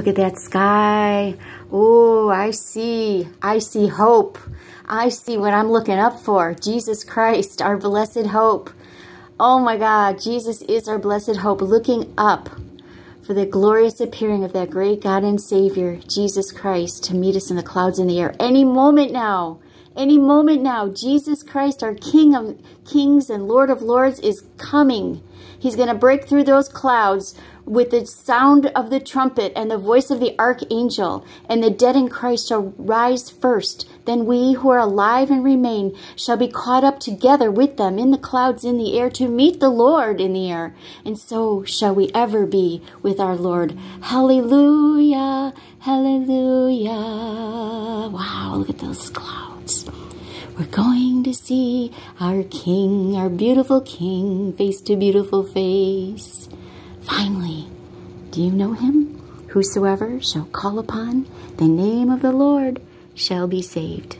Look at that sky. Oh, I see. I see hope. I see what I'm looking up for. Jesus Christ, our blessed hope. Oh my God, Jesus is our blessed hope. Looking up for the glorious appearing of that great God and Savior, Jesus Christ, to meet us in the clouds in the air. Any moment now. Any moment now, Jesus Christ, our King of kings and Lord of lords, is coming. He's going to break through those clouds with the sound of the trumpet and the voice of the archangel, and the dead in Christ shall rise first. Then we who are alive and remain shall be caught up together with them in the clouds in the air to meet the Lord in the air. And so shall we ever be with our Lord. Hallelujah, hallelujah. Wow, look at those clouds. We're going to see our King, our beautiful King, face to beautiful face. Do you know him? Whosoever shall call upon the name of the Lord shall be saved.